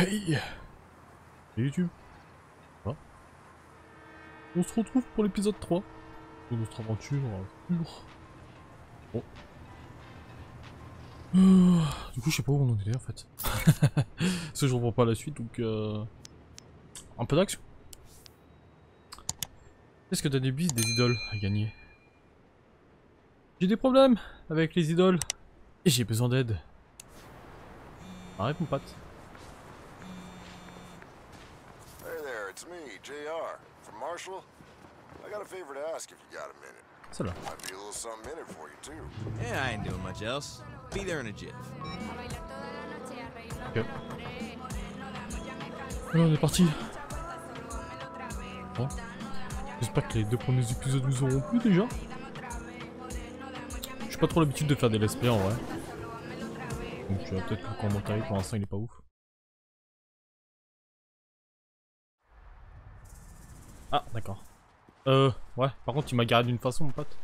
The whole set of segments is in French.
Hey YouTube va On se retrouve pour l'épisode 3 de notre aventure pure. Bon. Euh, du coup, je sais pas où on en est en fait. Parce que je reprends pas la suite, donc euh... Un peu d'action. Est-ce que t'as des des idoles à gagner? J'ai des problèmes avec les idoles. Et j'ai besoin d'aide. Arrête mon pote. Hey there, it's me, JR, from Marshall. I got a favor to ask if you got a minute. Celle-là. Might be a little something in it for you, too. Yeah, I ain't doing much else. Be there in a jiff. Ok. Alors, on est parti. Bon. J'espère que les deux premiers épisodes nous auront plu déjà. J'ai pas trop l'habitude de faire des let's play en vrai. Donc euh, peut-être que quand mon pour l'instant il est pas ouf. Euh ouais par contre il m'a garé d'une façon mon pote.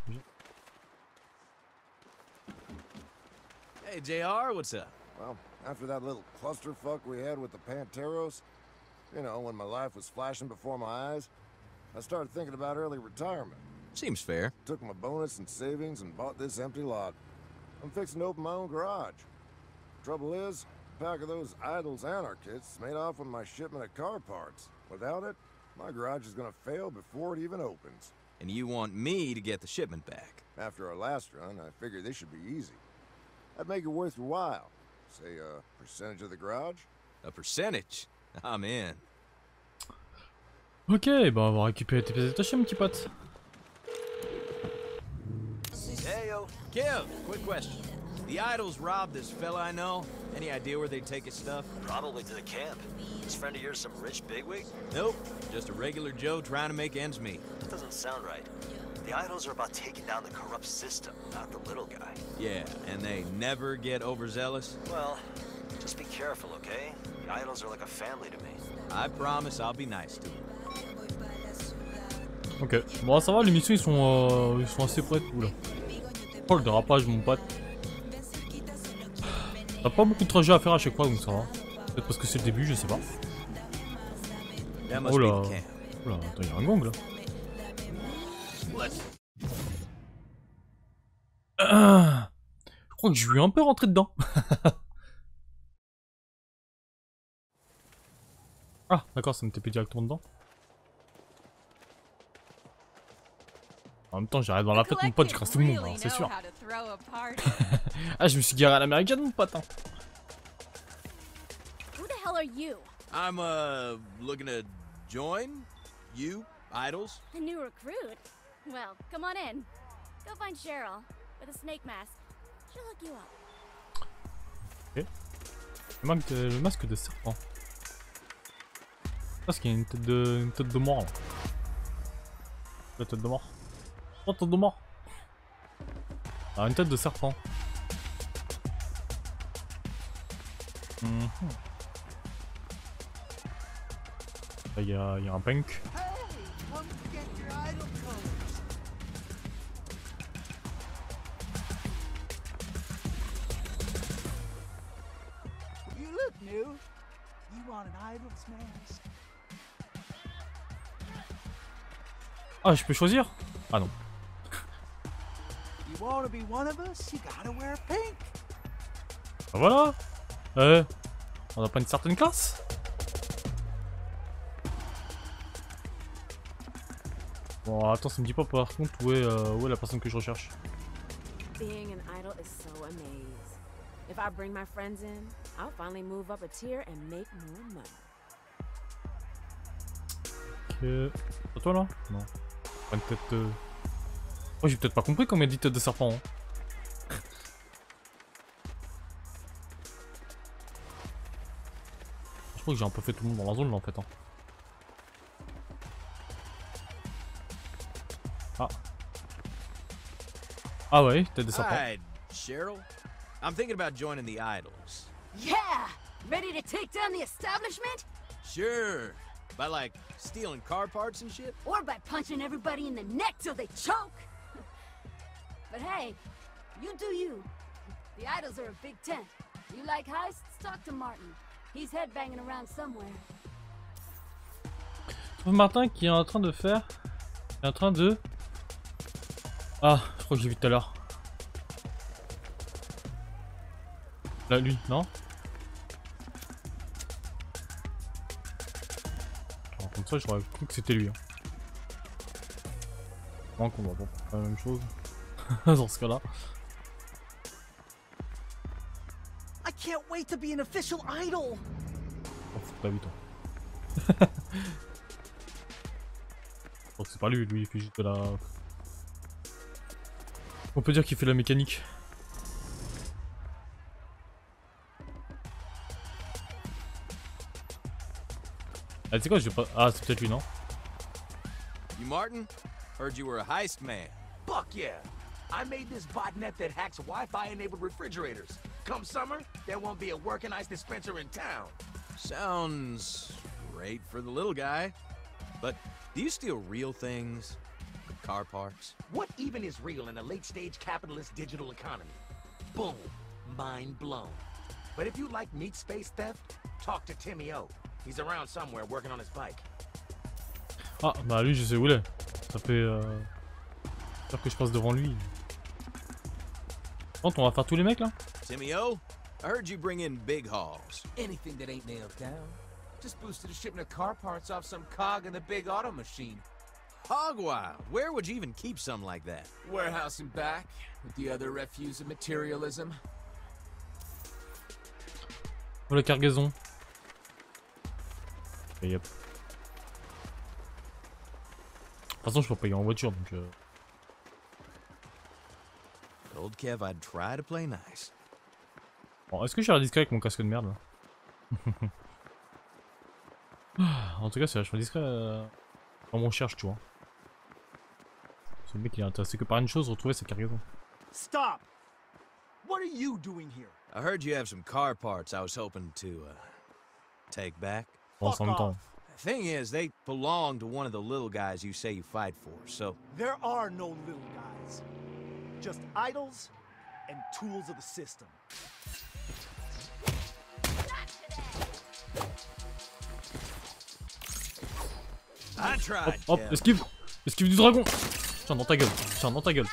Hey, JR, what's up? Well, after that little clusterfuck we had with the Panteros, you know, when my life was flashing before my eyes, I started thinking about early retirement. Seems fair. Took my bonus and savings and bought this empty lot. I'm fixing to open my own garage. Trouble is, a pack of those idols anarchists made off with my shipment of car parts. Without it, my garage is gonna fail before it even opens. And you want me to get the shipment back? After our last run, I figured this should be easy. That'd make it worth your while. Say a percentage of the garage? A percentage? I'm in. Ok, bah on va récupérer tes pièces détachées mon petit pote. Hey, yo. Kev, quick question. The idols robbed this fella I know. Any idea where they'd take his stuff? Probably to the camp. This friend of yours some rich bigwig? Nope. Just a regular Joe trying to make ends meet. That doesn't sound right. The idols are about taking down the corrupt system, not the little guy. Yeah, and they never get overzealous. Well, just be careful, okay? The idols are like a family to me. I promise I'll be nice to them. Ok, bon ça va, les missions ils sont, euh, ils sont assez près de tout là. Oh le dérapage mon pote. T'as pas beaucoup de trajets à faire à chaque fois donc ça va. Peut-être parce que c'est le début, je sais pas. Oh là. Oh là, attends, y'a un gang là. Ah, je crois que je lui ai un peu rentré dedans. ah, d'accord, ça me tapait directement dedans. En même temps, j'arrive dans la fête, mon pote, je crasse tout le monde, hein, c'est sûr. ah, je me suis garé à l'américaine, mon pote. hein. Who the hell are you? I'm, uh, looking to join you, idols. A new recruit? Well, come on in. Go find Cheryl with a snake mask. She'll hook you up. Le masque de, le masque de serpent. Parce qu'il y a une tête de, une tête de mort. là. La tête de mort. Oh, de mort. Ah, une tête de serpent. Mhm. Là, il y a, il y a un punk. Ah, je peux choisir? Ah non. Bah voilà Euh, on n'a pas une certaine classe Bon, attends, ça me dit pas par contre où est, euh, où est la personne que je recherche? Being an idol is so amazing. If I bring my friends in, I'll finally move up a tier and make more money. Ok. C'est toi là? Non. Pas une tête de... Oh, j'ai peut-être pas compris comment il dit tête de serpent. hein. Je crois que j'ai un peu fait tout le monde dans la zone là en fait. hein. Ah. Ah ouais, tête de serpent. Hi, Cheryl. I'm thinking about joining the idols. Yeah! Ready to take down the establishment? Sure. By like stealing car parts and shit? Or by punching everybody in the neck till they choke? But hey, you do you. The idols are a big tent. You like heists? Talk to Martin. He's headbanging around somewhere. trouve Martin qui est en train de faire. Qui est en train de. Ah, je crois que j'ai vu tout à l'heure. Là, lui, non? Alors, Comme ça, j'aurais cru que c'était lui. Hein. Non, qu'on va pas faire la même chose. Dans ce cas-là. I can't wait to be an official idol. Oh, faut pas vite. Donc c'est pas lui, lui il fait juste de la... On peut dire qu'il fait la mécanique. Ah tu sais quoi, je vais pas... Ah c'est peut-être lui non? You Martin? Heard you were a heist man. Fuck yeah! I made this botnet that hacks Wi-Fi enabled refrigerators. Come summer, there won't be a working ice dispenser in town. Sounds great for the little guy. But do you steal real things? Car parts? What even is real in a late stage capitalist digital economy? Boom. Mind blown. But if you like meat space theft, talk to Timmy O. He's around somewhere working on his bike. Ah bah lui je sais où il est. Ça fait... Euh... J'espère que je passe devant lui. On va faire tous les mecs là Timmy O? I heard you bring in big hauls. Anything that ain't nailed down. Just boosted a shipment of car parts off some cog in the big auto machine. Hog wild. Where would you even keep something like that? Warehouse and back, with the other refuse of materialism. Pour la cargaison. Et yep. De toute façon je peux payer en voiture donc... Euh... Old Kev, I'd try to play nice. Bon, est-ce que j'ai l'air discret avec mon casque de merde là En tout cas, c'est vachement discret euh, quand on cherche, tu vois. Ce mec il est intéressé que par une chose, retrouver sa cargaison. Stop! What are you doing here? I heard you have some car parts I was hoping to, uh, take back. Bon, en même temps. The thing is, they belong to one of the little guys you say you fight for, so There are no little guys. Just idols and tools of the system. I Hop, tried. hop, esquive Esquive du dragon Tiens, dans ta gueule Tiens, dans ta gueule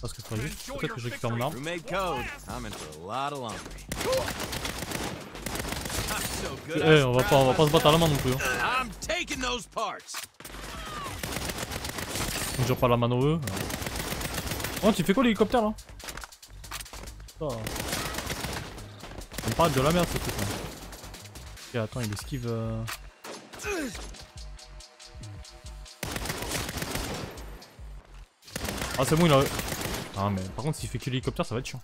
Parce que faudrait juste peut-être que je récupère mon arme. Eh, I'm on va pas, on va pas se battre à la main non plus. Hein. I'm taking those parts. On dure pas la main au eux. Oh, tu fais quoi l'hélicoptère là Ça. Ça me paraît de la merde ce truc là. Ok, attends, il esquive. euh. Ah, c'est bon, il a. Ah, mais par contre, s'il fait que l'hélicoptère, ça va être chiant.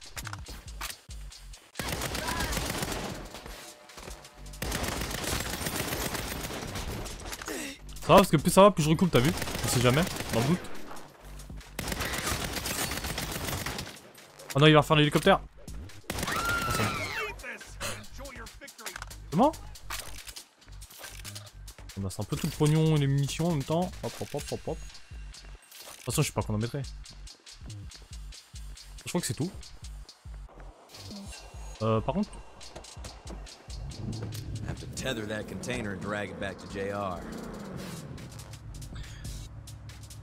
Ça va parce que plus ça va, plus je recoupe, t'as vu? Je sais jamais, dans le doute. Oh non, il va refaire l'hélicoptère. Oh. Comment On a un peu tout le pognon et les munitions en même temps. Hop, hop, hop, hop, hop. De toute façon, je sais pas qu'on en mettrait. Je crois que c'est tout. Euh, par contre, Have to tether that container and drag it back to JR.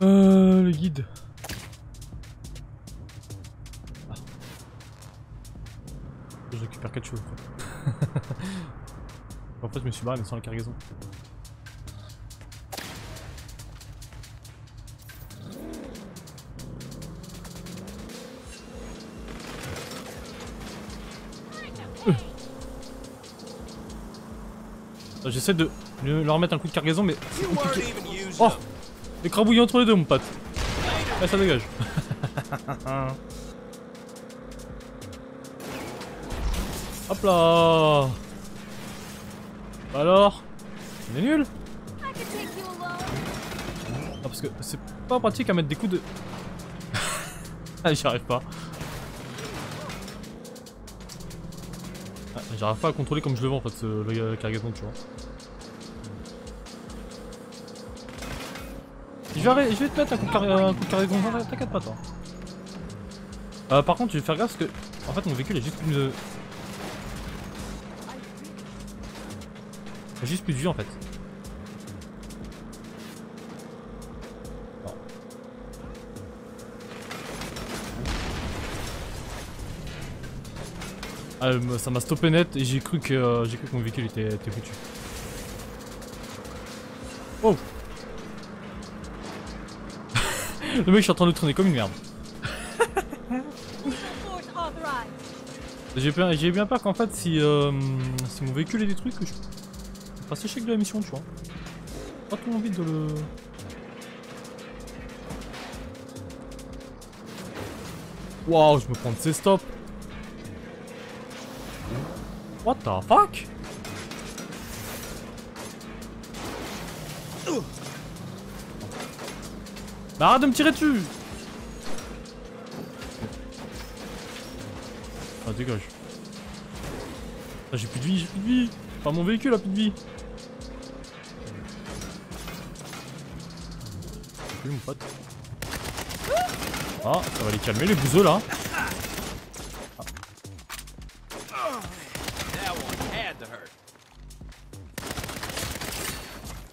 Euh, le guide. Quelque chose en fait. en fait, je me suis barré mais sans la cargaison. Euh. J'essaie de leur mettre un coup de cargaison mais c'est compliqué. Oh. Écrabouillé entre les deux, mon pote. Ouais, ça dégage. Hop là. Alors On est nul. Ah, parce que c'est pas pratique à mettre des coups de... ah, j'y arrive pas. Ah, J'arrive pas à contrôler comme je le veux en fait, ce, cargaison, tu vois. Je vais, te mettre un coup de, car- un coup de cargaison, t'inquiète pas toi. Euh, par contre, je vais faire gaffe parce que... En fait, mon véhicule est juste une... J'ai juste plus de vie en fait. Ah, ça m'a stoppé net et j'ai cru que euh, j'ai cru que mon véhicule était, était foutu. Oh Le mec je suis en train de tourner comme une merde. Bien, j'ai bien peur qu'en fait si, euh, si mon véhicule est détruit que je fasse échec de la mission tu vois. Pas trop envie de le... Waouh je me prends de ces stops What the fuck? Bah arrête de me tirer dessus Ah dégage. Ah, j'ai plus de vie, j'ai plus de vie. Enfin mon véhicule a plus de vie. Mon pote. Ah, ça va les calmer les bouseux là.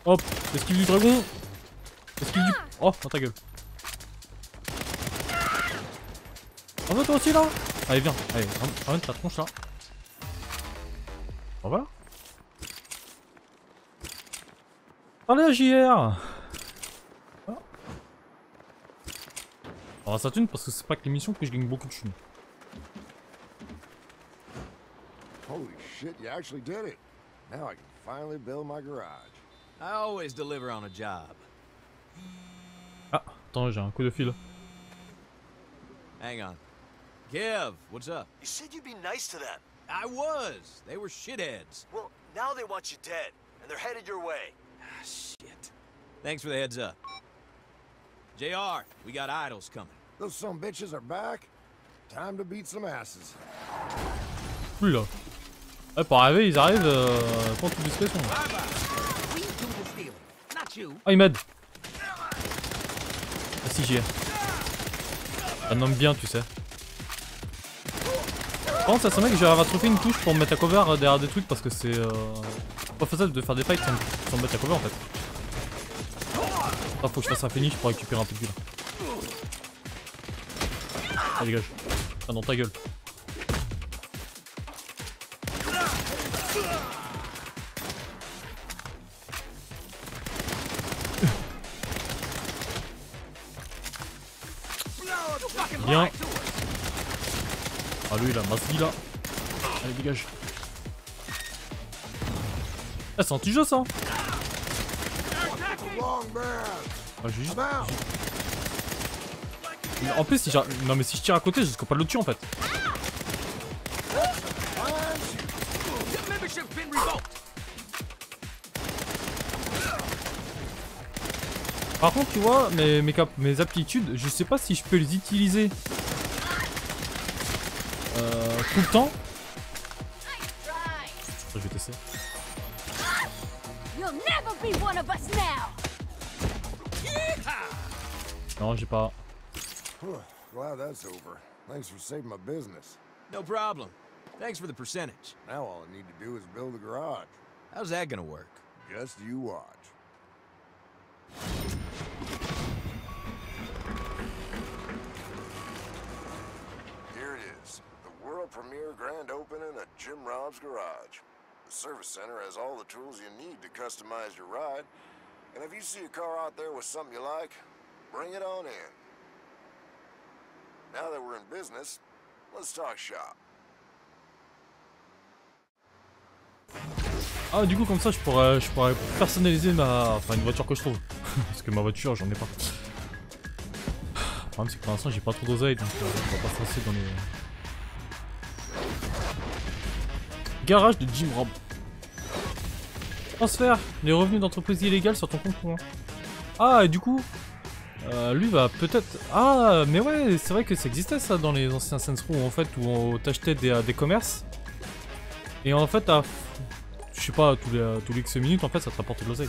Hop, esquive du dragon. Esquive du... Oh, dans ta gueule. En toi aussi là Allez viens, allez, ram- ramène ta tronche là. Bon voilà. Allez à JR Voilà. Thune parce que c'est pas que l'émission que je gagne beaucoup de thunes. Holy shit, you actually did it. Now I can finally build my garage. I always deliver on a job. Ah, attends, j'ai un coup de fil. Hang on. Kev, what's up? You said you'd be nice to them. I was. They were shitheads. Well, now they want you dead, and they're headed your way. Ah. Thanks for the heads up. JR, we got idols coming. Those some bitches are back. Time to beat some asses. Plus là. Ouais, pour arriver, ils arrivent euh, en toute discrétion. We do the stealing, not you. Ah, il m'aide. Merci JR. Un homme bien, tu sais. Par contre, ça serait bien que j'aurais rattrapé une touche pour me mettre à cover euh, derrière des trucs parce que c'est euh, pas faisable de faire des fights sans, sans me mettre à cover en fait. Ah, faut que je fasse un finish pour récupérer un peu de là. Ah, dégage. Ah, dans ta gueule. Bien. Ah lui a masse là. Allez dégage. Ah c'est anti-jeu ça Long man. Ah, juste- j'ai- En plus si j'ai... Non mais si je tire à côté je risque pas de le tuer en fait. Par contre tu vois mes, mes, cap- mes aptitudes je sais pas si je peux les utiliser euh, tout le temps. Non j'ai pas... Glad that's over. Thanks for saving my business. No problem. Thanks for the percentage. Now all I need to do is build a garage. How's that gonna work? Just you watch. Here it is, the world premiere grand opening at Jim Rob's Garage. The service center has all the tools you need to customize your ride, and if you see a car out there with something you like, bring it on in. Now that we're in business, let's talk shop. Ah du coup comme ça je pourrais, je pourrais personnaliser ma... Enfin une voiture que je trouve. Parce que ma voiture j'en ai pas. Le problème c'est que pour l'instant j'ai pas trop d'oseille donc euh, on va pas se lancer dans les... Garage de Jim Rob. Transfert les revenus d'entreprise illégale sur ton compte courant. Ah et du coup... euh, lui va peut-être... Ah mais ouais c'est vrai que ça existait ça dans les anciens Saints Row en fait où on t'achetait des, des commerces. Et en fait à je sais pas, tous les, tous les X minutes, en fait, ça te rapporte de l'oseille.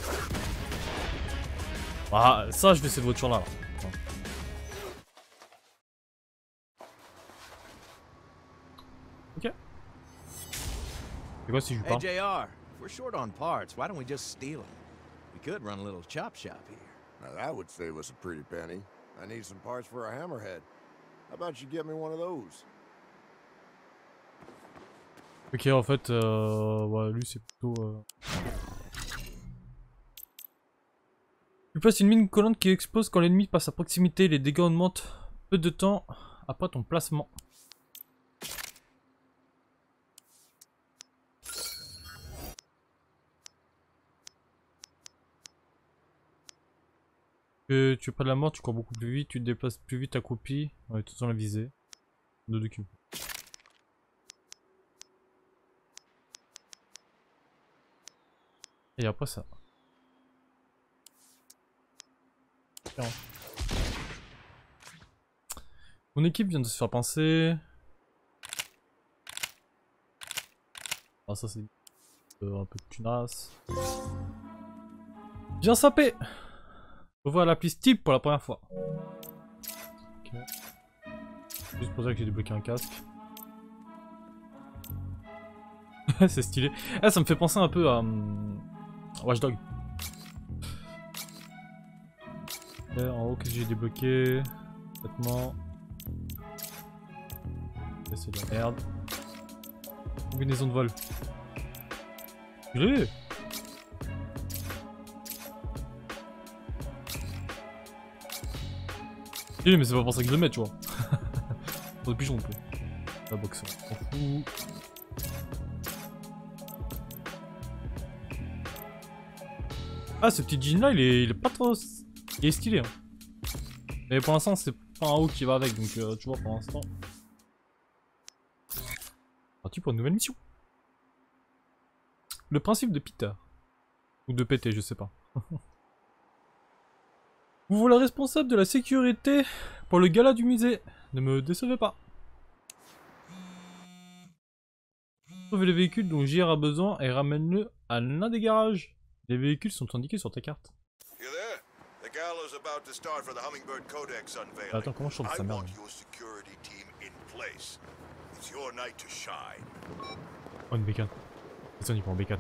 Ah, ça, je vais cette voiture-là. là. Attends. Ok. C'est quoi si je lui Hey, parle JR, we're short on parts, why don't we just steal them? We could run a little chop shop here. Now that would save us a pretty penny. I need some parts for a hammerhead. How about you get me one of those? Ok, en fait, euh, ouais, lui c'est plutôt. Euh... Tu places une mine collante qui explose quand l'ennemi passe à proximité. Les dégâts augmentent peu de temps après ton placement. Que tu es pas de la mort, tu cours beaucoup plus vite, tu te déplaces plus vite accroupi, ouais, tout dans la visée. Deux documents. Et après ça. Mon équipe vient de se faire pincer. Ah ça c'est euh, un peu de tunasse. Bien sapé Revois l'appli Steep pour la première fois. Ok. Juste pour ça que j'ai débloqué un casque. c'est stylé. Ah, ça me fait penser un peu à um, Watchdog. En haut, qu'est-ce que j'ai débloqué? Vêtements. C'est de la merde. Combinaison de vol. Oui, mais c'est pas pour ça que je le mets, tu vois. pour le pigeon, on peut. La boxe, on fout. Ah, ce petit jean là, il est, il est pas trop. Il est stylé. Hein. Mais pour l'instant, c'est pas un haut qui va avec, donc euh, tu vois, pour l'instant. Parti pour une nouvelle mission. Le principe de Peter. Ou de péter, je sais pas. Vous voilà responsable de la sécurité pour le gala du musée. Ne me décevez pas. Trouvez les véhicules dont JR a besoin et ramène-le à l'un des garages. Les véhicules sont indiqués sur ta carte. Attends, comment je chante sa merde Oh, une bécane. Ça, il prend bécane.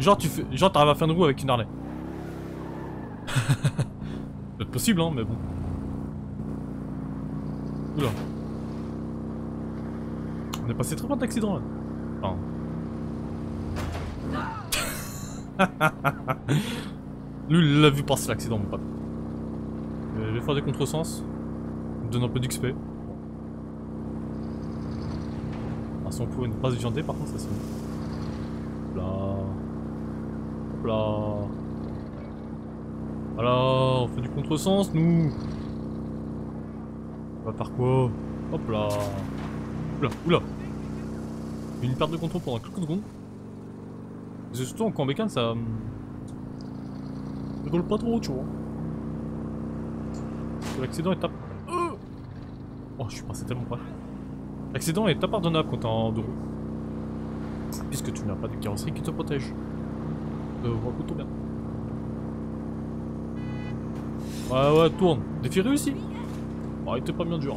Genre, tu fais. Genre, t'arrives à faire une roue avec une harnais. C'est possible, hein, mais bon. Oula. On est passé très loin d'accident là. Enfin. Lui, il l'a vu passer l'accident, mon pote. Euh, je vais faire des contresens. donne un peu d'XP. Ah, si on pouvait une base viandée, par contre, ça c'est là. Hop là. Voilà, on fait du contresens, nous. On va faire quoi? Hop là. Oula, oula. Une perte de contrôle pendant quelques secondes. C'est surtout en camp bécane, ça... Hum, ça rigole pas trop, tu vois. L'accident est à... Euh oh, je suis passé tellement pas. L'accident est impardonnable quand t'es en deux roues. Puisque tu n'as pas de carrosserie qui te protège. Euh, plutôt bien. Ouais, ouais, tourne. Défi réussi. Oh, il était pas bien dur.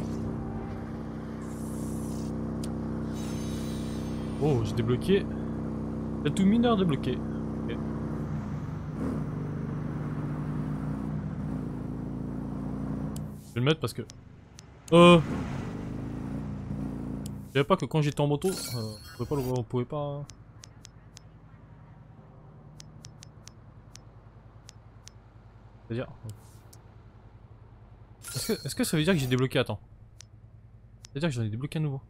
Oh, j'ai débloqué. a tout mineur débloqué. Ok. Je vais le mettre parce que... Euh... Je savais pas que quand j'étais en moto, euh. On pouvait pas... C'est-à-dire... Est-ce que, ça veut dire que j'ai débloqué Attends. C'est-à-dire que j'en ai débloqué à nouveau.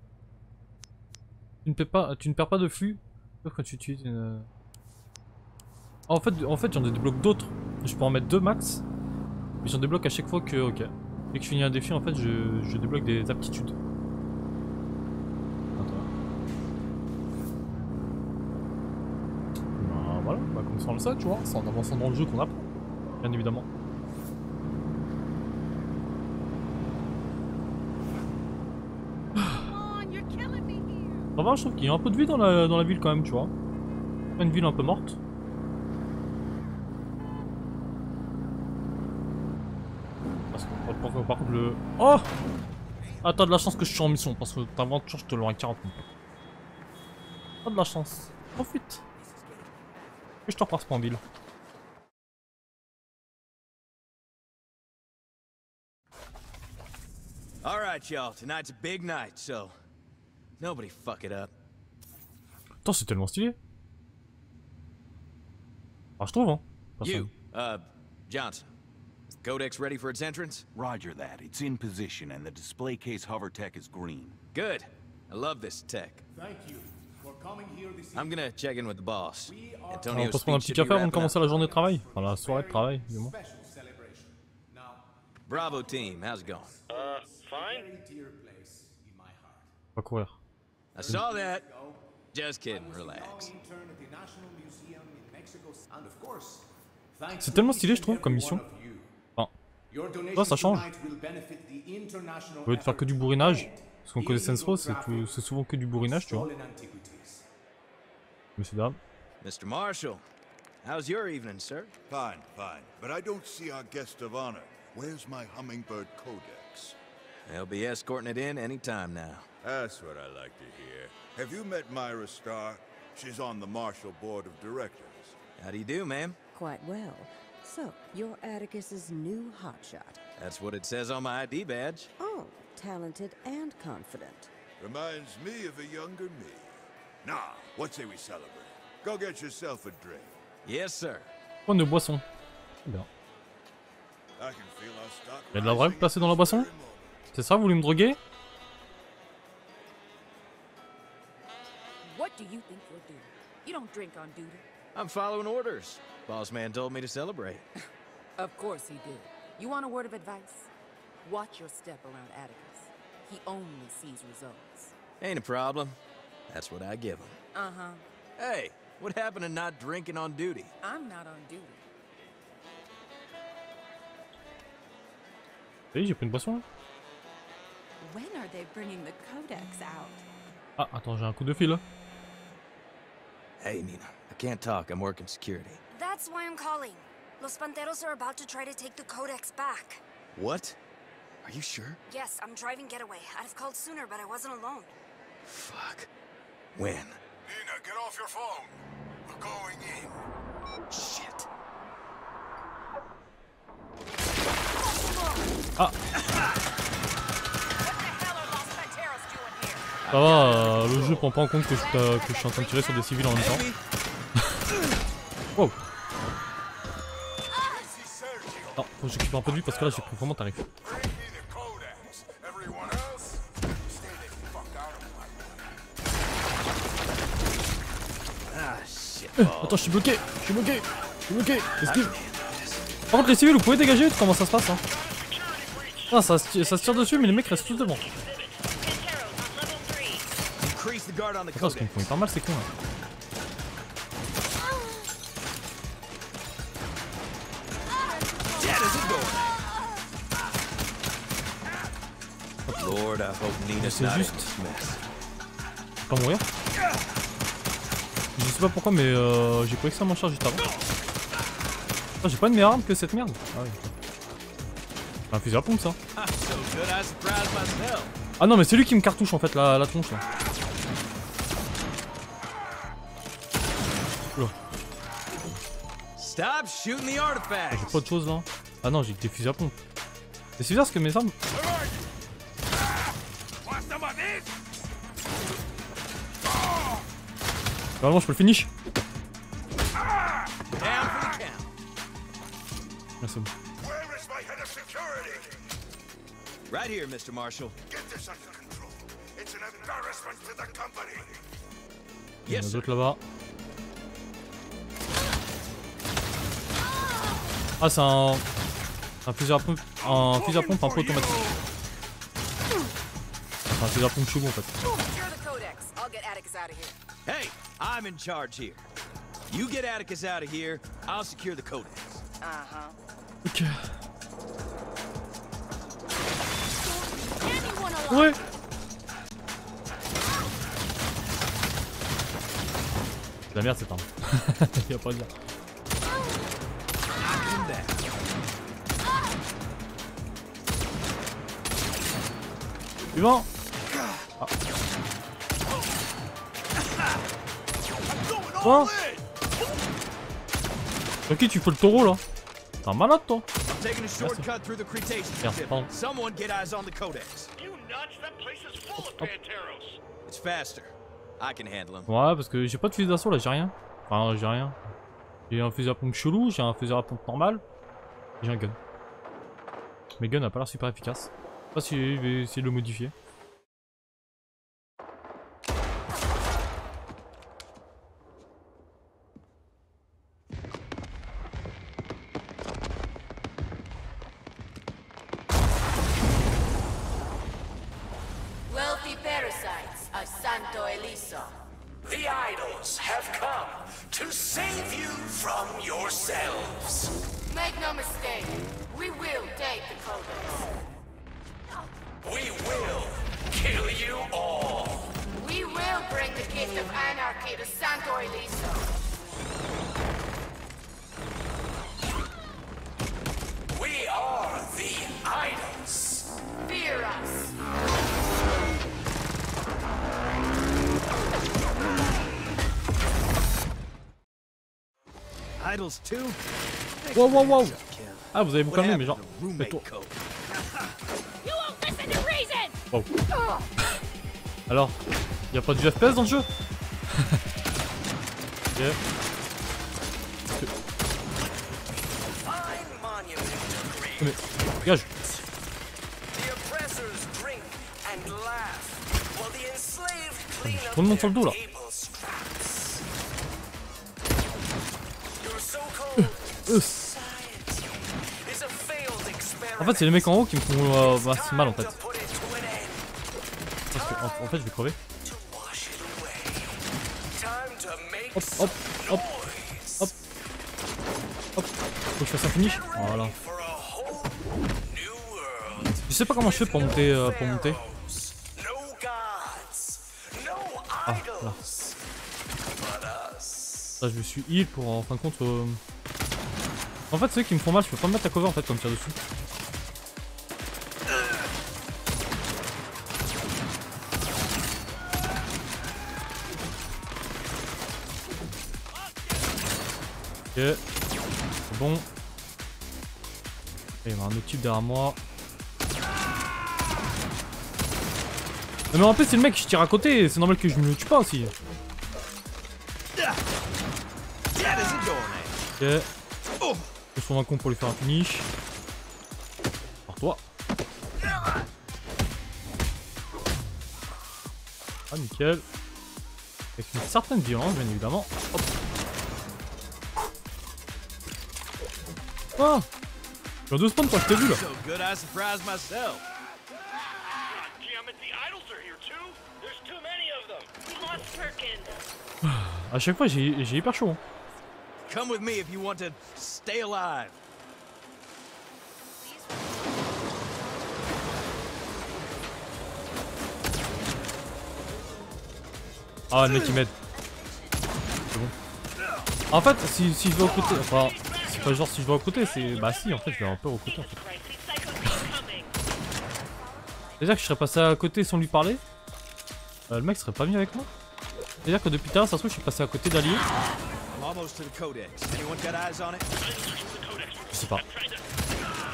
Tu ne, pas, tu ne perds pas de flux quand tu utilises une... Ah, en fait, en fait j'en débloque d'autres. Je peux en mettre deux max. Mais j'en débloque à chaque fois que... Ok. Dès que je finis un défi, en fait, je, débloque des aptitudes. Bah, voilà, bah, comme ça on le sait, tu vois. C'est en avançant dans le jeu qu'on apprend. Bien évidemment. Ça va, je trouve qu'il y a un peu de vie dans la, dans la ville quand même, tu vois. Une ville un peu morte. Parce que par, contre le... Oh Ah, t'as de la chance que je suis en mission, parce que ta aventure, je te l'aurai en 40 minutes. T'as de la chance. Profite. Et je te repasse pas en ville. All right, y'all. Tonight's a big night, so nobody fuck it up. Putain, c'est tellement stylé. Ah, je trouve, hein. You, uh, Johnson. Is the Codex ready for its entrance? Roger that. It's in position, and the display case hover tech is green. Good. I love this tech. Thank you for coming here this I'm gonna check in with the boss. On va Antonio's pas se prendre un speech petit should be café avant de wrapping commencer up. la journée de travail. Enfin, la soirée de travail, du moins. special celebration. Now, Bravo team, how's it going? Fine. On va courir. I saw that. Just kidding, relax. C'est to tellement stylé, je trouve, comme mission. Enfin, Your donation Ouais, ça change. tonight will benefit the international au lieu de faire que du bourrinage, parce qu'on connaît Saints Row, c'est souvent que du bourrinage, tu vois. Monsieur dame. Mr. Marshall, how's your evening, sir? Fine, fine. But I don't see our guest of honor. Where's my hummingbird codex? They'll be escorting it in any time now. That's what I like to hear. Have you met Myra Starr? She's on the Marshall Board of Directors. How do you do, ma'am? Quite well. So, you're Atticus's new hotshot. That's what it says on my ID badge. Oh, talented and confident. Reminds me of a younger me. Now, what say we celebrate? Go get yourself a drink. Yes, sir. Point de boisson. Très bien. I can feel our stock Il y a de la drogue placée dans la boisson every moment. C'est ça, vous voulez me droguer? What do you think you're doing? You don't drink on duty. I'm following orders. Boss man told me to celebrate. Of course he did. You want a word of advice? Watch your step around Atticus. He only sees results. Ain't a problem. That's what I give him. Uh-huh. Hey, what happened to not drinking on duty? I'm not on duty. Est, j'ai pris une boisson là When are they bringing the codex out? Ah, attends, j'ai un coup de fil. Hey, Nina. I can't talk. I'm working security. That's why I'm calling. Los Panteros are about to try to take the Codex back. What? Are you sure? Yes, I'm driving getaway. I'd have called sooner, but I wasn't alone. Fuck. When? Nina, get off your phone. We're going in. Shit. Ah Ça va, euh, le jeu prend pas en compte que je, t'a- que je suis en train de tirer sur des civils en même temps. wow. Non, faut que j'occupe un peu de vie parce que là j'ai pris vraiment tarif. Ah, shit. Euh, attends, je suis bloqué, je suis bloqué, je suis bloqué. Esquive. Par contre, les civils, vous pouvez dégager Comment ça se passe hein? Ah, ça, se tire- ça se tire dessus, mais les mecs restent tous devant. Increase the guard on the Attends, parce qu'on pointe pas mal, c'est con Nina's C'est juste. Pas mourir. Je sais pas pourquoi, mais euh, j'ai pas que ça m'en charge juste avant. Ah, j'ai pas de meilleure arme que cette merde. Ah, oui. C'est un fusil à pompe ça. Ah non, mais c'est lui qui me cartouche en fait la, la tronche là. Stop shooting the j'ai artifacts. pas de choses là. Ah non, j'ai que des fusils à pompe. C'est bizarre parce que mes armes. Normalement, je peux le finish. Down for the count. Ah, c'est bon. Right here, Mr. Marshall. Get this under control. It's an embarrassment to the company. Il y en Yes, a sir. d'autres là-bas. Ah, c'est un. Un fusil à pompe. Un fusil à pompe un peu automatique. C'est un fusil à pompe chelou en fait. Hey, I'm in charge here. You get Atticus out of here, I'll secure the codex. Uh-huh. Ok. Anyone alive? Ouais. C'est la merde cette arme. Y'a pas à dire. Suivant ah. Quoi Ok, tu fais le taureau là. T'es un malade toi. Merde. Someone get eyes on the Codex. You nuts? That place is full of Panteros. It's faster. I can handle him. Ouais, parce que j'ai pas de fusil d'assaut là, j'ai rien. Enfin, j'ai rien. J'ai un fusil à pompe chelou, j'ai un fusil à pompe normal. et J'ai un gun. Mais gun a pas l'air super efficace. Je sais pas si je vais essayer de le modifier. Wealthy parasites of Santo Eliso. The idols have come to save you from yourselves. Make no mistake, we will take the Codex. We will kill you all. We will bring the gift of anarchy to Santo Eliso. We are the idols. Fear us. Idols too? Wow, wow, wow Ah, vous allez vous calmer, mais genre. fais-toi. You Wow. Alors, y a pas du FPS dans le jeu Ok. Fine monument to greed. Mais, dégage. Tout le monde sur le dos là. Euh. En fait, c'est les mecs en haut qui me font euh, bah, mal en fait. to put it to an end. Parce que, en, fait, je vais crever. Hop, hop, hop, hop, hop. Faut que je fasse un finish. Voilà. Je sais pas comment je fais pour monter, euh, pour monter. Ah, là. Ça, je me suis heal pour en fin de compte. euh, En fait, c'est eux qui me font mal. Je peux pas me mettre à cover en fait comme ça dessus. Ok. C'est bon. Il y a un autre type derrière moi. Non, mais en plus c'est le mec qui tire à côté, c'est normal que je me le tue pas aussi. Ok. Je suis un con pour lui faire un finish. Par toi. Ah nickel. Avec une certaine violence bien évidemment. Hop. Too. There's too many of them. We lost Perkins. À chaque fois j'ai j'ai hyper chaud. hein. Come with me if you want to stay alive. Ah le mec il m'aide. C'est bon. En fait si, si je vais au côté, enfin genre si je vais côté, c'est bah si en fait je vais un peu fait. C'est-à-dire que je serais passé à côté sans lui parler Euh, Le mec serait pas venu avec moi C'est-à-dire que depuis l'heure ça se trouve je suis passé à côté it? Je sais pas.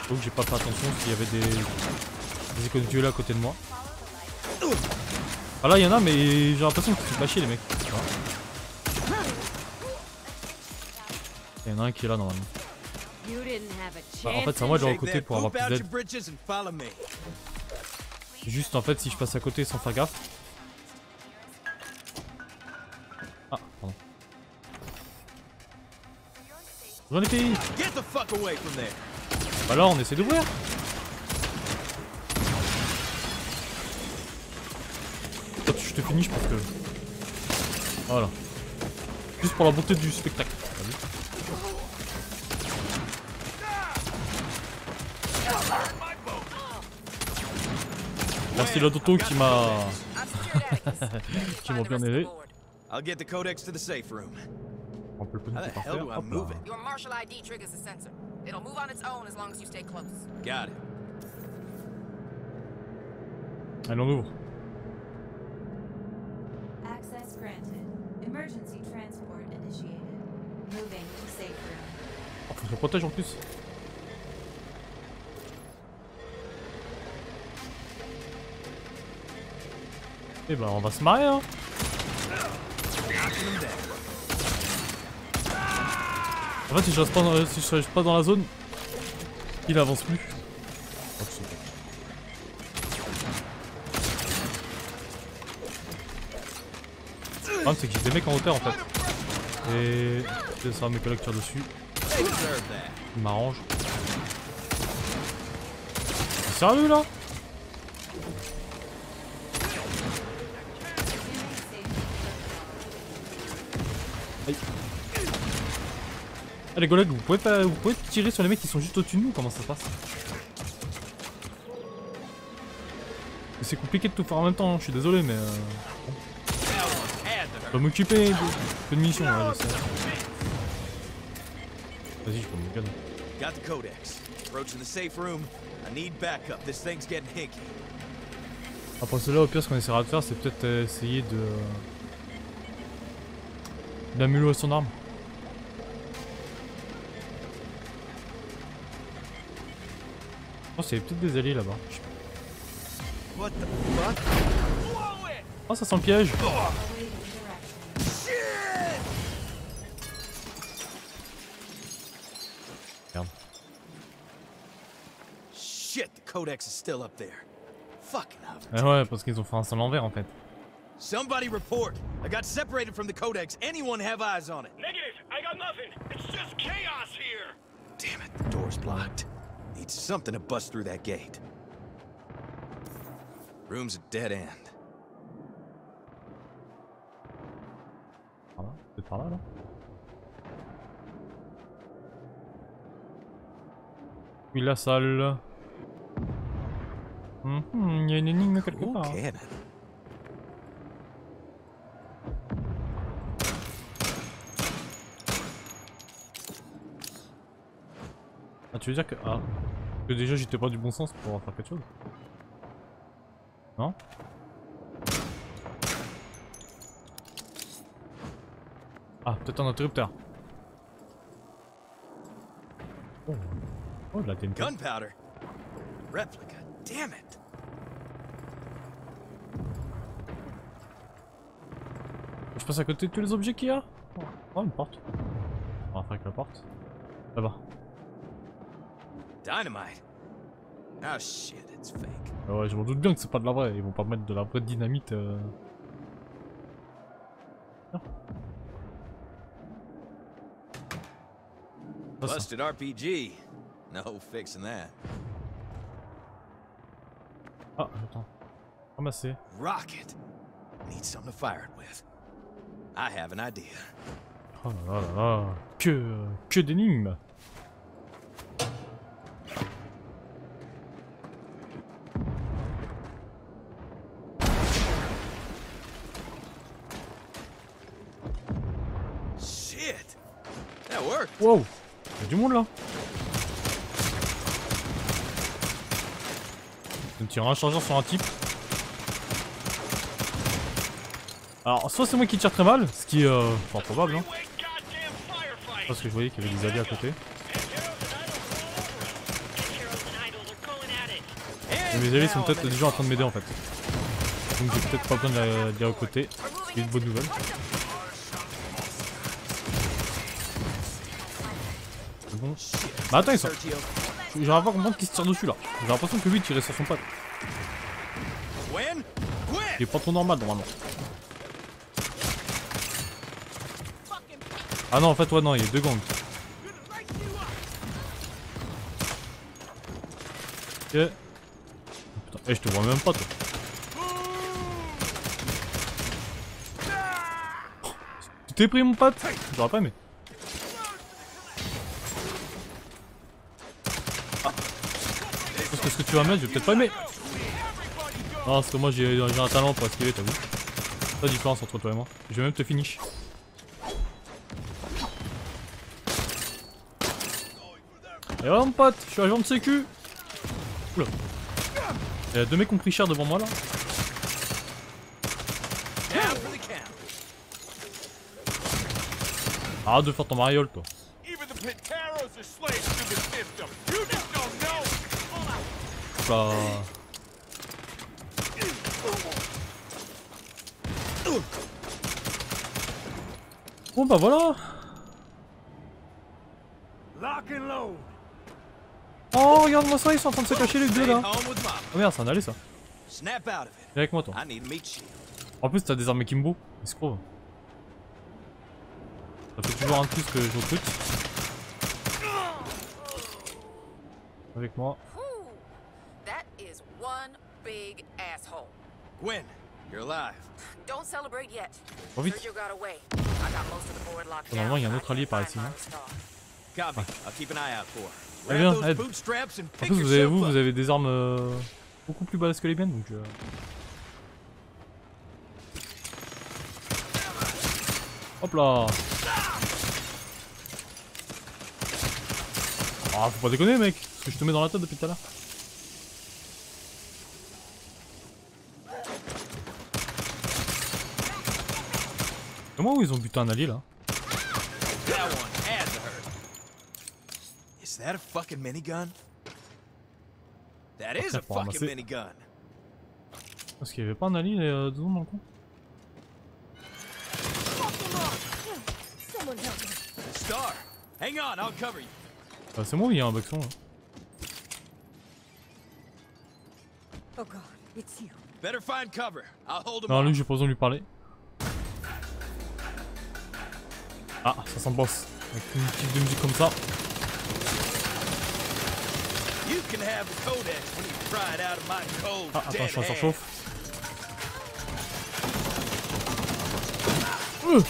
Donc j'ai pas fait attention s'il y avait des... des échos de là à côté de moi. Ah là il y en a mais j'ai l'impression qu'ils se font lâcher les mecs. Il y en a un qui est là normalement. Bah, en fait c'est à moi de Shake recruter pour avoir plus d'aide. Juste en fait si je passe à côté sans faire gaffe. Ah pardon. J'en ai pays Get the fuck away from there. Bah là on essaie d'ouvrir Toi, Je te finis je pense que... Voilà. Juste pour la beauté du spectacle. Merci l'auto qui m'a... qui m'a bien aidé. I'll get the Codex to the safe room. On peut le do I parfait. Hop move là. it? Your martial ID triggers the sensor. It'll move on its own as long as you stay close. Got it. Allez, on ouvre. Access granted. Emergency transport initiated. Moving to safe room. Oh, faut que je me protège en plus. Eh ben, on va se marrer, hein. En fait, si je reste pas dans, si je reste pas dans la zone, il avance plus. Le problème, c'est que j'ai des mecs en hauteur en fait. Et c'est ça, mes collègues tirent dessus. Il m'arrange. Sérieux là? Les collègues, vous pouvez pas, vous pouvez tirer sur les mecs qui sont juste au-dessus de nous, comment ça se passe C'est compliqué de tout faire en même temps, je suis désolé mais... Euh... bon. Je dois m'occuper de, de mission là, je sais. Vas-y, je peux me gagner. Got the codex. Approaching the safe room. I need backup. This thing's getting hinky. Après cela, au pire, ce qu'on essaiera de faire, c'est peut-être euh, essayer de... d'améliorer son arme. Je pense qu'il y avait peut-être des alliés là-bas. What? Oh, ça sent le piège Merde. Shit, the codex is still up there. Fucking. Ah ouais, parce qu'ils ont fait un sang l'envers en fait. Somebody report. I got separated from the codex. Anyone have eyes on it? Negative. I got nothing. It's just chaos here. Damn it, the door's blocked. Need something to bust through that gate. Room's a dead end. Par là Peut-être par là, là Oui, la salle. Hum, hum, Il y a une que. Déjà j'étais pas du bon sens pour faire quelque chose Non Ah, peut-être un interrupteur. Oh, oh de la TNT. Gunpowder. Replica. Damn it. Je passe à côté de tous les objets qu'il y a Oh, une porte. On va faire avec la porte. Là-bas. Ouais, je m'en doute bien que c'est pas de la vraie. Ils vont pas mettre de la vraie dynamite. Euh... Ah. Ah. Busted RPG. No fixing that. Ah, attends. Ramasser. Rocket. Need something to fire it with. I have an idea. Oh là là là là. Que, que d'énigmes. Un chargeur sur un type. Alors, soit c'est moi qui tire très mal, ce qui est euh, probable. Hein. Parce que je voyais qu'il y avait des alliés à côté. Et mes alliés sont peut-être déjà en train de m'aider en fait. Donc j'ai peut-être pas besoin de la- d'y aller à côté. Ce qui est une bonne nouvelle. C'est bon. Bah attends, ils sont. J'arrive pas à comprendre qui se tire dessus là. J'ai l'impression que lui tirait sur son pote. Il pas trop normal normalement. Ah non, en fait, ouais, non, il y a deux gangs. Ok. Oh, Putain, eh, je te vois même pas, toi. Tu t'es pris, mon pote? J'aurais pas aimé. Ah. Parce que ce que tu vas mettre, je vais peut-être pas aimer. Non, parce que moi j'ai un talent pour esquiver, t'as vu Pas de différence entre toi et moi. Je vais même te finish. Et voilà mon pote, je suis agent de sécu Oula Il y a deux mecs pris cher devant moi là. Arrête de faire ton mariole toi. Bah.. Bon bah voilà. Oh regarde-moi ça, ils sont en train de se cacher les deux là. Oh merde, c'est un aller ça Snap out of it. Viens avec moi toi. En plus t'as des armes Kimbo, escroc Ça fait toujours un de plus que je recrute Avec moi. Gwen, you're alive. Don't celebrate yet. Oh, vite. Sergio got away. I got most of the board locked Normalement il y a down. un autre allié par ici. Ah, bien, those aide. bootstraps and En pick plus vous avez, vous, vous avez des armes euh, beaucoup plus balèzes que les miennes donc euh... Hop là Ah faut pas déconner mec Ce que je te mets dans la tête depuis tout à l'heure Comment où ils ont buté un allié là. Is that a fucking minigun? That is a fucking minigun. Parce qu'il y avait pas un allié euh, dedans dans le coin Someone help me. Star, hang on, I'll cover you. Ah, C'est moi ou il y a un Baxon là Oh god, it's you. Better find cover. I'll hold him Non lui j'ai pas besoin de lui parler Ah ça boss Avec une petite de musique comme ça Ah attends je suis en hands. surchauffe Euh.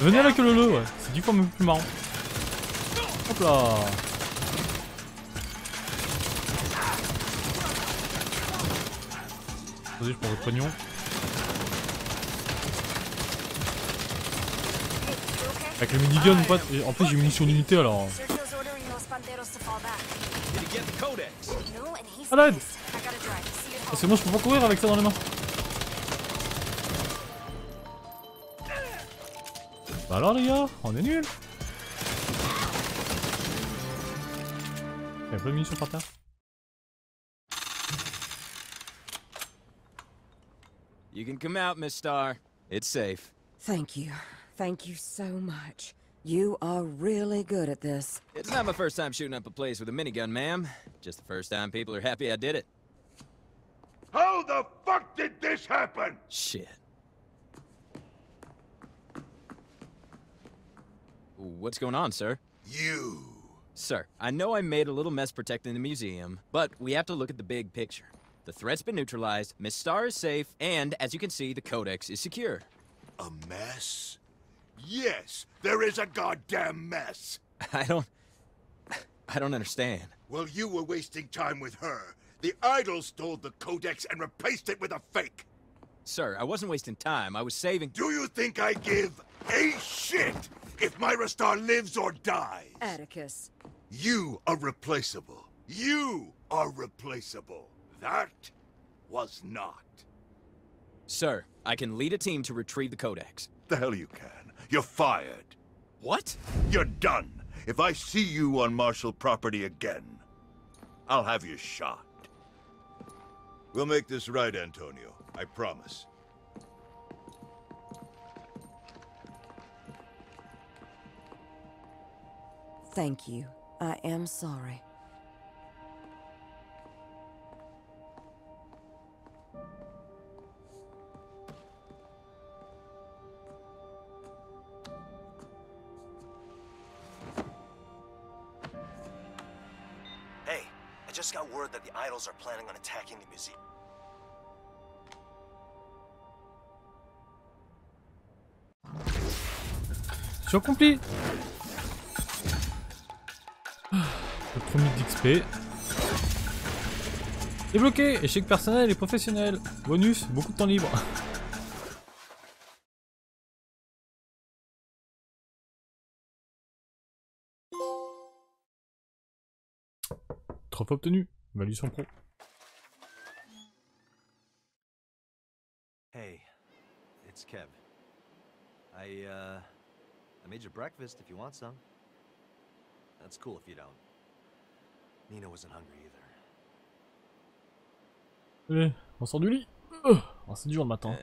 Venez avec le le ouais, c'est dix fois même plus marrant. Hop là Vas-y je prends votre pognon. Avec le minigun ou pas En plus j'ai munitions limitées alors. À l'aide Parce que moi je peux pas courir avec ça dans les mains. Bah alors les gars, on est nuls. Y'a pas de munitions par terre You can come out, Miss Star. It's safe. Thank you. Thank you so much. You are really good at this. It's not my first time shooting up a place with a minigun, ma'am. Just the first time people are happy I did it. How the fuck did this happen? Shit. What's going on, sir? You. Sir, I know I made a little mess protecting the museum, but we have to look at the big picture. The threat's been neutralized, Miss Star is safe, and as you can see, the Codex is secure. A mess? Yes, there is a goddamn mess. I don't... I don't understand. Well, you were wasting time with her. The idol stole the codex and replaced it with a fake. Sir, I wasn't wasting time. I was saving... Do you think I give a shit if Myra Star lives or dies? Atticus. You are replaceable. You are replaceable. That was not. Sir, I can lead a team to retrieve the Codex. The hell you can. You're fired. What? You're done. If I see you on Marshall property again, I'll have you shot. We'll make this right, Antonio. I promise. Thank you. I am sorry. The idols are planning on attacking the museum. Mission accomplie Le premier d'XP. Débloqué Échec personnel et professionnel. Bonus, beaucoup de temps libre. Trophée obtenu. Évaluation pro. Hey, it's Kev. I, uh, I made you breakfast if you want some. That's cool if you don't. Nina wasn't hungry either. Allez, on sort du lit. Euh, oh, c'est dur le matin.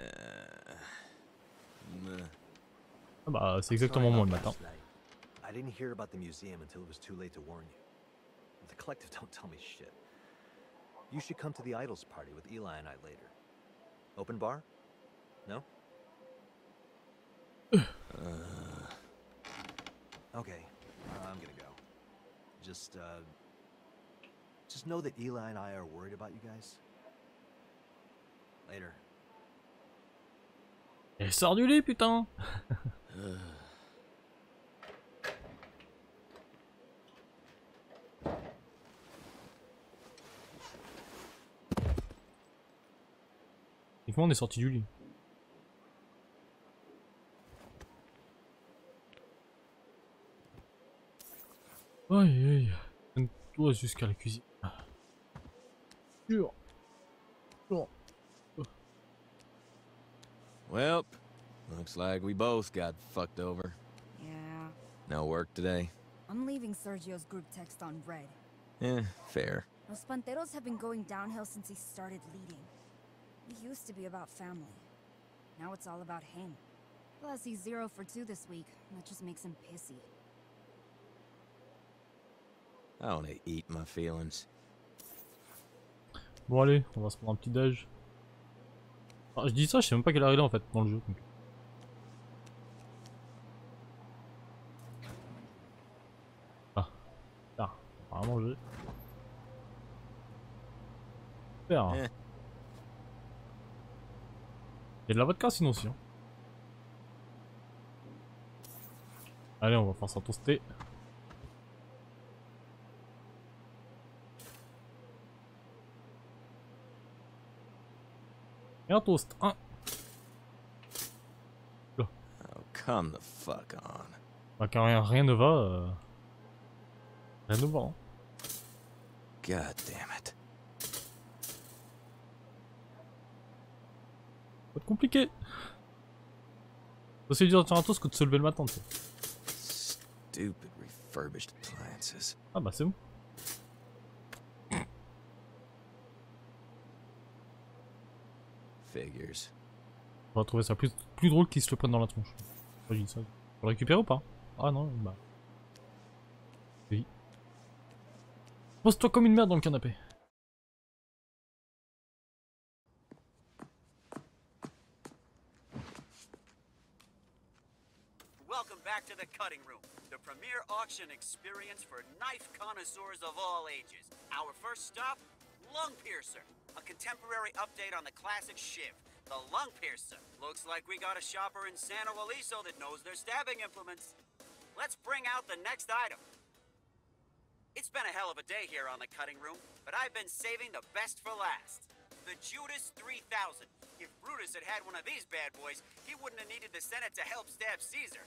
Ah bah, c'est exactement moi le matin. I didn't hear about the museum until it was too late to warn you. The collective don't tell me shit. You should come to the Idols party with Eli and I later. Open bar? No? okay, I'm gonna go. Just, uh. Just know that Eli and I are worried about you guys. Later. Et sors du lit, putain Comment on est sorti du lit Aïe aïe. Toi jusqu'à la cuisine. Dur. Dur. Well, looks like we both got fucked over. Yeah. No work today. I'm leaving Sergio's group text on red. Eh, fair. Los Panteros have been going downhill since he started leading. He used to be about family. Now it's all about him. Plus, he's zero for two this week. That just makes him pissy. I wanna eat my feelings. Bon allez, on va se prendre un petit déj. Ah, je dis ça, je sais même pas quelle heure il est en fait dans le jeu. donc. Ah, ah, on va manger. Super. Eh. Il y a de la vodka sinon aussi. hein. Allez, on va faire ça toaster. Et un toast. Un. Oh, come the fuck on. Bah, quand rien, rien ne va. euh, Rien ne va. hein. God damn it. Compliqué. C'est dur de faire un toast que de se lever le matin, tu sais. Stupid refurbished appliances. Ah bah c'est bon. Figures. On va trouver ça plus, plus drôle qu'ils se le prennent dans la tronche. Dis ça. Faut le récupérer ou pas? Ah non, bah. Oui. Pose-toi comme une merde dans le canapé. Premier auction experience for knife connoisseurs of all ages. Our first stop, Lung Piercer, a contemporary update on the classic Shiv, the Lung Piercer. Looks like we got a shopper in San Luiso that knows their stabbing implements. Let's bring out the next item. It's been a hell of a day here on the cutting room, but I've been saving the best for last. The Judas 3000. If Brutus had had one of these bad boys, he wouldn't have needed the Senate to help stab Caesar.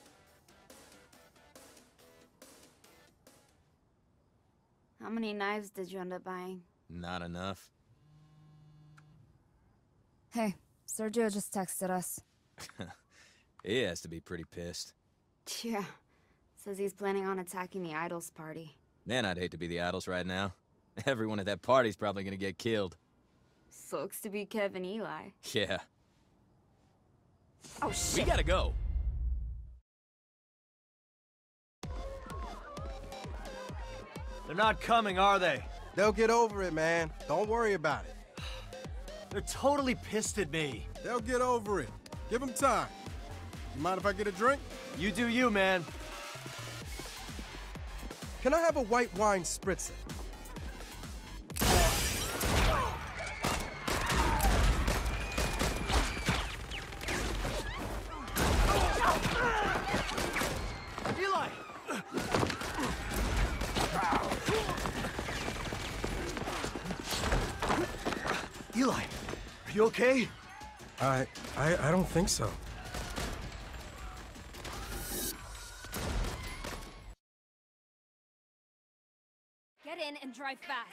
How many knives did you end up buying? Not enough. Hey, Sergio just texted us. he has to be pretty pissed. Yeah. Says he's planning on attacking the Idols party. Man, I'd hate to be the idols right now. Everyone at that party's probably gonna get killed. Sucks to be Kevin Eli. Yeah. Oh shit. We gotta go. They're not coming, are they? They'll get over it, man. Don't worry about it. They're totally pissed at me. They'll get over it. Give them time. You mind if I get a drink? You do you, man. Can I have a white wine spritzer? Okay? I, I, I don't think so. Get in and drive fast.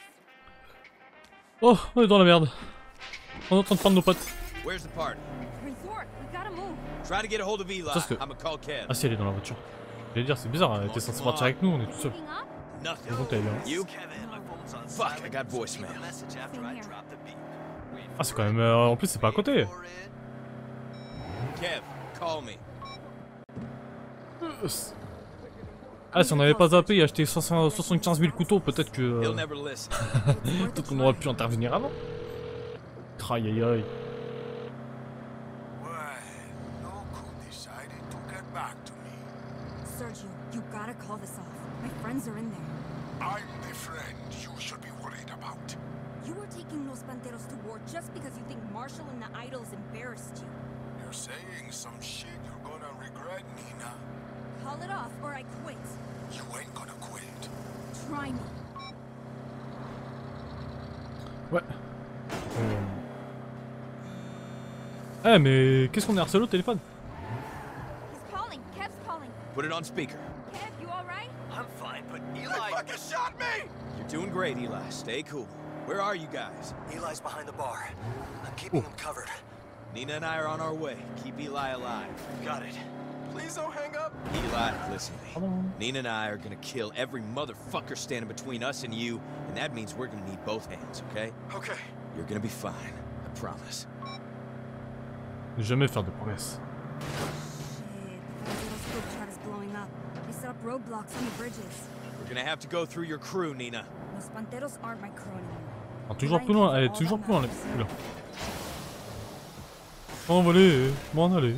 Oh, on est dans la merde. On est en train de prendre nos potes. Where's the party? Resort, we gotta move. Try to get a hold of Eli. Que- I'm gonna call. Ah si, elle est dans la voiture. Je vais dire, c'est bizarre, elle était censée partir avec nous, on est tout seul. Nothing. You? Fuck, I got voicemail. Ah, c'est quand même. euh, en plus, c'est pas à côté. Kev, call me. Ah, si on avait pas zappé et acheté 500 75 000 couteaux, peut-être que. euh, peut-être qu'on aurait pu intervenir avant. Aïe aïe aïe. Idols embarrassed you. You're saying some shit you're gonna regret, Nina. Call it off or I quit. You ain't gonna quit. Try me. Ouais. Euh... Eh, mais qu'est-ce qu'on est harcelé au téléphone He's calling. Kev's calling. Put it on speaker. Kev, you alright? I'm fine, but Eli. fucking shot me! You're doing great, Eli. Stay cool. Where are you guys? Eli's behind the bar. I'm keeping him covered. Nina and I are on our way. Keep Eli alive. Got it. Please don't hang up. Eli, listen to me. Nina and I are gonna kill every motherfucker standing between us and you, and that means we're gonna need both hands, okay? Okay. You're gonna be fine. I promise. Ne jamais faire de promesses. Shit, the Panteros group chat is blowing up. They set up roadblocks on the bridges. We're gonna have to go through your crew, Nina. Los Panteros aren't my crew anymore. Ah, toujours plus loin, elle est toujours plus loin, les là. Envolé, m'en aller.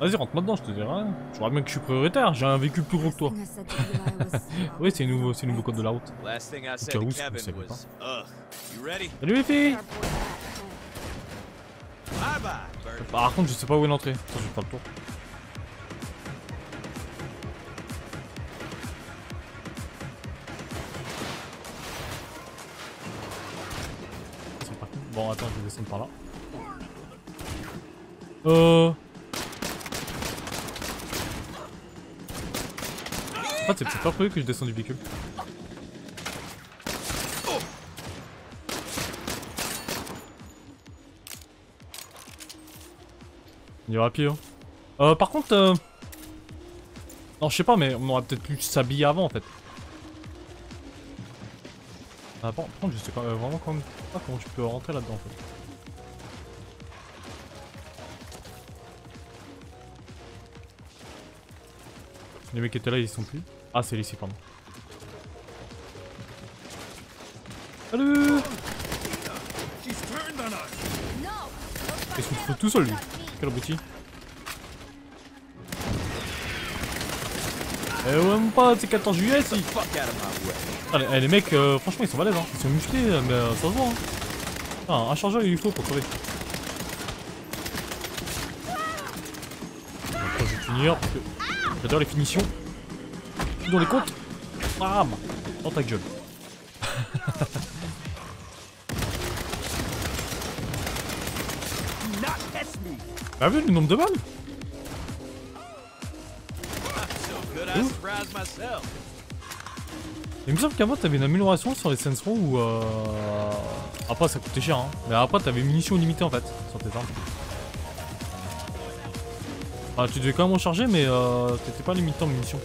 Vas-y, rentre maintenant, je te dirai. Je vois bien que je suis prioritaire, j'ai un véhicule plus gros que toi. oui, c'est nouveau, c'est nouveau code de la route. Au cas où. You ready? Salut les filles Bye bye, Birdie. Par contre, je sais pas où est l'entrée. Ça, je vais faire le tour. Bon, attends, je vais descendre par là. Euh... En fait, c'est peut-être pas prévu que je descende du véhicule. Il y aura. Hein. Euh, par contre, euh... non, je sais pas, mais on aurait peut-être pu s'habiller avant en fait. Ah, par par contre, je sais pas, euh, vraiment quand même pas comment tu peux rentrer là-dedans en fait. Les mecs qui étaient là, ils sont plus. Ah, c'est ici, pardon. Salut Il se fout tout seul lui? Quel abruti. Eh ouais, mon pote, c'est 14 juillet. Ah, les, eh, les mecs, euh, franchement, ils sont balèzes, hein. Ils sont musclés, euh, mais euh, ça se voit. Hein. Ah, un chargeur, il lui faut pour crever. Je vais finir parce que j'adore les finitions. Dans les côtes. Bam Dans ta gueule. T'as vu le nombre de balles Il me semble qu'avant t'avais une amélioration sur les sensorons où euh... Après ça coûtait cher hein. Mais après t'avais munitions limitées en fait sur tes armes. Ah tu devais quand même en charger mais euh, t'étais pas limité en munitions.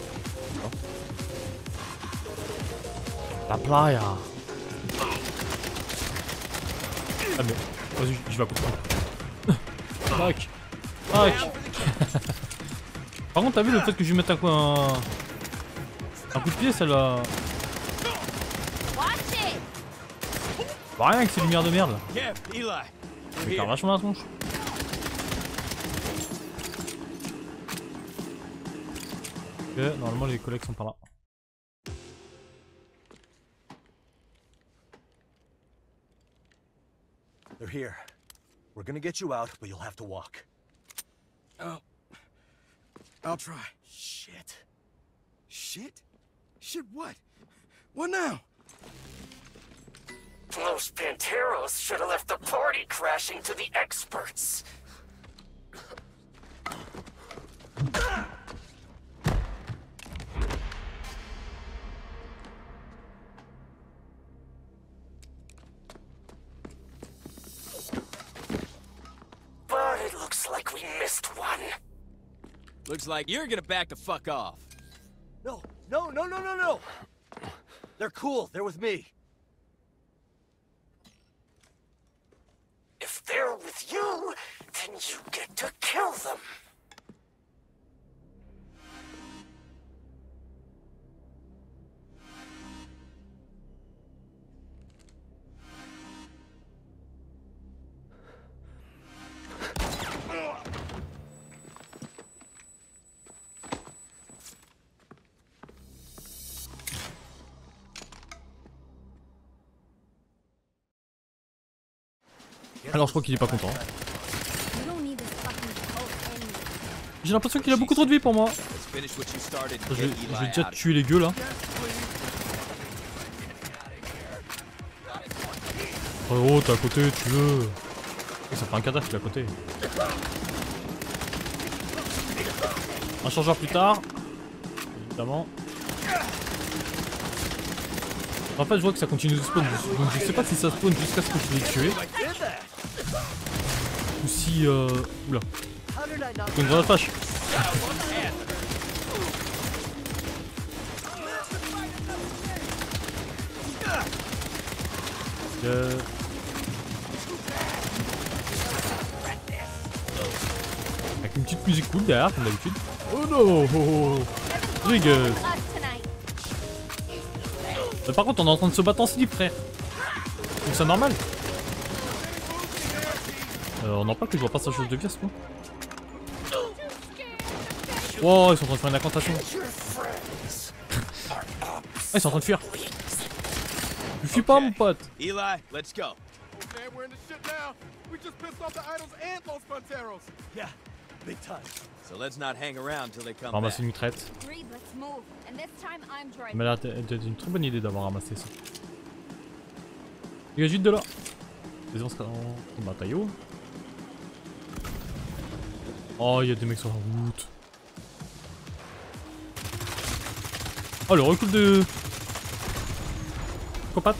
La playa Ah mais vas-y je vais à coup de Tac Par contre t'as vu le fait que je lui mette un un... Coup de pied it! Bah rien que ces lumières de merde là. Fait here. vachement la tronche. Ok, normalement les collègues sont par là. They're here. We're gonna get you out, but you'll have to walk. Oh. I'll try. Shit. Shit? Shit, what? What now? Los Panteros should have left the party crashing to the experts. But it looks like we missed one. Looks like you're gonna back the fuck off. No, no, no, no, no, no! They're cool. They're with me. Alors je crois qu'il est pas content. J'ai l'impression qu'il a beaucoup trop de vie pour moi. Je vais, déjà tuer les gueux là. Oh t'es à côté, tu veux. Oh, ça fait un cadavre qu'il est à côté. Un changeur plus tard. Évidemment. En fait je vois que ça continue de spawn, donc je sais pas si ça spawn jusqu'à ce que je l'ai tué. Ou si... Euh... Oula. C'est une grenade flash. Euh... Avec une petite musique cool derrière, comme d'habitude. Oh non oh, oh, oh. Euh, Par contre, on est en train de se battre en slip, frère. Donc c'est normal. Euh, on n'en parle que je vois pas sa chose de vie, ce coup. Wow, ils sont en train de faire une incantation. Ah, ils sont en train de fuir. Tu fuis pas, mon pote. Eli, let's go. Okay, we're in the shit now. We just pissed off the idols and Los Fronteros. Yeah, big time. So let's not hang around till they come back. Ramasser une mitraite. Agreed, let's move. And this time I'm Ça driving. m'a l'air d'être une très bonne idée d'avoir ramassé ça. Dégage vite de là. Les on sera en bataillot. Oh, il y a des mecs sur la route. Oh, le recul de... Copat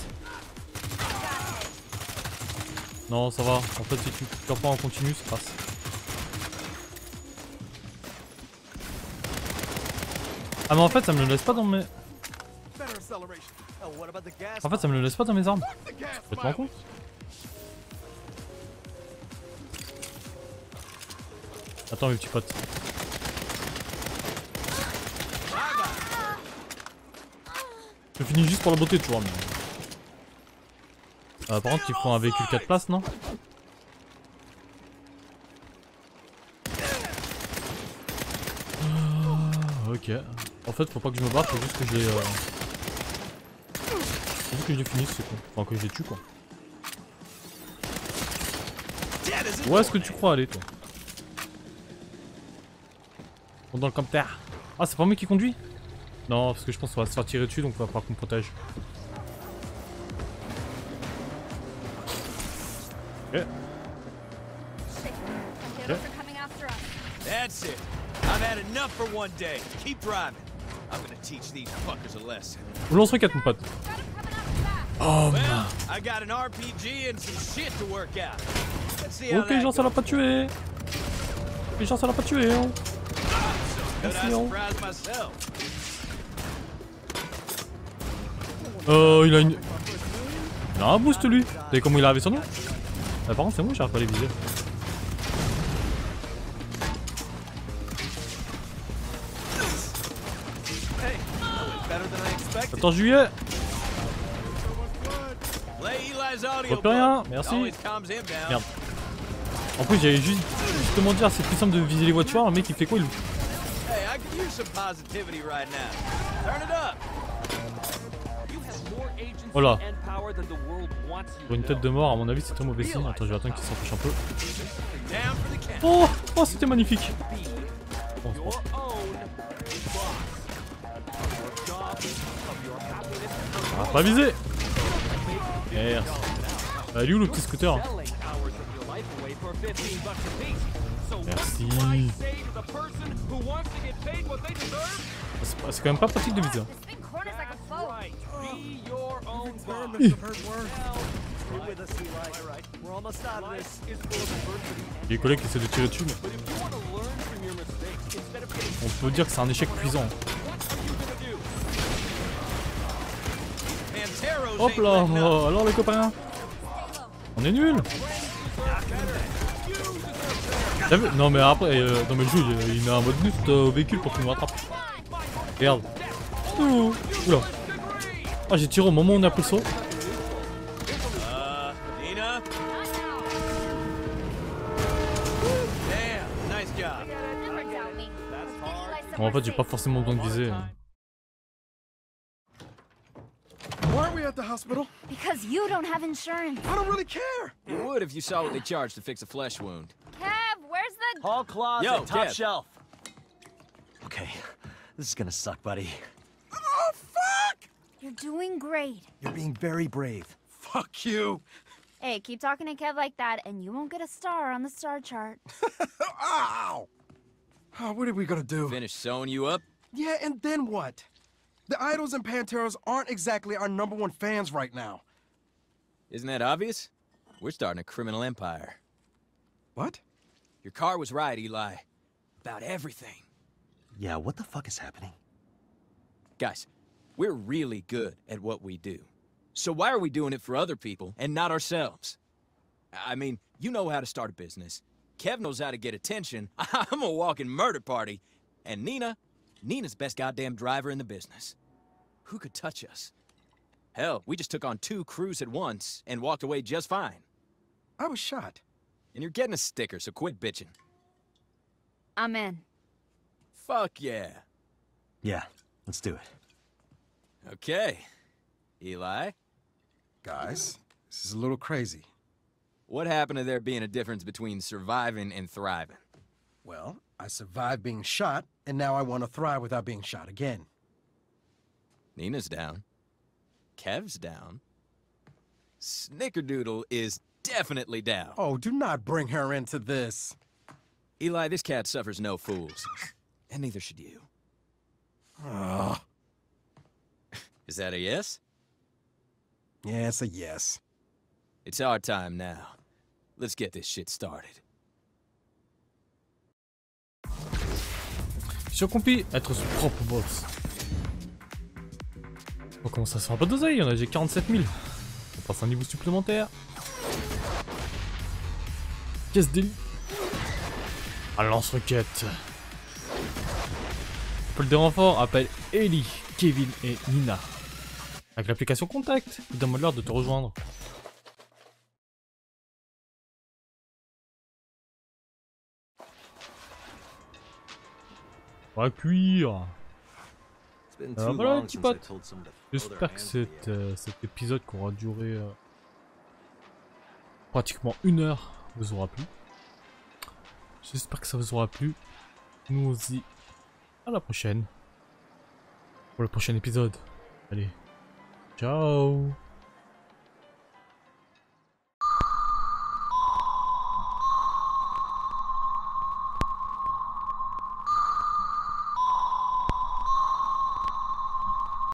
Non, ça va. En fait, si tu tires pas en continu, ça passe. Ah, mais en fait, ça me le laisse pas dans mes... En fait, ça me le laisse pas dans mes armes. The gas Tu Attends, mes petits potes. Je finis juste pour la beauté, tu vois. Euh, par contre, il faut un véhicule 4 places, non Ah, Ok. En fait, faut pas que je me batte, faut juste que je les... Euh... Faut juste que je les finisse, c'est con. Enfin, que je les tue, quoi. Où est-ce que tu crois aller, toi Dans le commentaire. Ah, c'est pas moi qui conduis Non, parce que je pense qu'on va se faire tirer dessus, donc il va falloir qu'on me protège. Ok. Fronteros are coming after us. That's it. I've had enough for one day. Keep driving. I'm gonna teach these fuckers a lesson. Ou lance-roquette, mon pote. Oh, man. I got an RPG and some shit to work out. Let's see how Ok, genre, ça l'a pas tué. Ok, genre, ça l'a pas tué. Hein. Merci? Euh, il a une... Il a un boost, lui. Vous savez comment il a avec son nom Par contre, c'est moi, j'arrive pas à les viser. Attends, juillet. Je plus rien, merci. Merde. En plus, j'allais juste justement dire, c'est plus simple de viser les voitures. Le mec, il fait quoi il... Hey, I could use some positivity right now. Turn it up. Oh là. Pour une tête de mort, à mon avis, c'est très mauvais signe. Attends, je vais attendre qu'il s'empêche un peu. Oh, oh c'était magnifique. Bon. Ah, pas visé. Merde. Ah, il est où le petit scooter hein? Merci. C'est quand même pas pratique de a des collègues qui essaient de tirer dessus, mais on peut dire que c'est un échec cuisant. Hop là. Alors les copains On est nuls T'as vu Non mais après, euh, non mais le jeu il, il met un mode boost euh, au véhicule pour qu'il nous rattrape. Regarde. Ouh, Oula. Ah j'ai tiré au moment où on a pris. Uh, me. Bon, en fait j'ai pas forcément besoin de viser. Why are we at the hospital? Because you don't have insurance. I don't really care. You would if you saw what they charge to fix a flesh wound? Kev, where's the... Hall closet, Yo, top Kev. shelf. Okay, this is gonna suck, buddy. Oh, fuck! You're doing great. You're being very brave. Fuck you. Hey, keep talking to Kev like that, and you won't get a star on the star chart. Ow! Oh, what are we gonna do? Finish sewing you up? Yeah, and then what? The Idols and Panteros aren't exactly our number one fans right now. Isn't that obvious? We're starting a criminal empire. What? Your car was right, Eli. About everything. Yeah, what the fuck is happening? Guys, we're really good at what we do. So why are we doing it for other people and not ourselves? I mean, you know how to start a business. Kev knows how to get attention. I'm a walking murder party. And Nina, Nina's best goddamn driver in the business. Who could touch us? Hell, we just took on two crews at once and walked away just fine. I was shot. And you're getting a sticker, so quit bitching. I'm in. Fuck yeah. Yeah, let's do it. Okay. Eli, Guys, this is a little crazy. what happened to there being a difference between surviving and thriving? Well, I survived being shot, and now I want to thrive without being shot again. Nina's down. Kev's down. Snickerdoodle is definitely down. Oh, do not bring her into this. Eli, this cat suffers no fools. And neither should you. Ugh. Is that a yes? Yeah, it's a yes. It's our time now. Let's get this shit started. Mission accomplie, être son propre boss. On commence à se faire un peu d'oseille, on a déjà 47 000. On passe un niveau supplémentaire. Caisse d'élite. Un lance-roquette. Appel des renforts, appelle Ellie, Kevin et Nina. Avec l'application Contact, donne-moi l'heure de te rejoindre. On va cuire. voilà les petits potes. J'espère que cet, euh, cet épisode qui aura duré euh, pratiquement une heure vous aura plu. J'espère que ça vous aura plu. Nous on se dit à la prochaine. Pour le prochain épisode. Allez. Ciao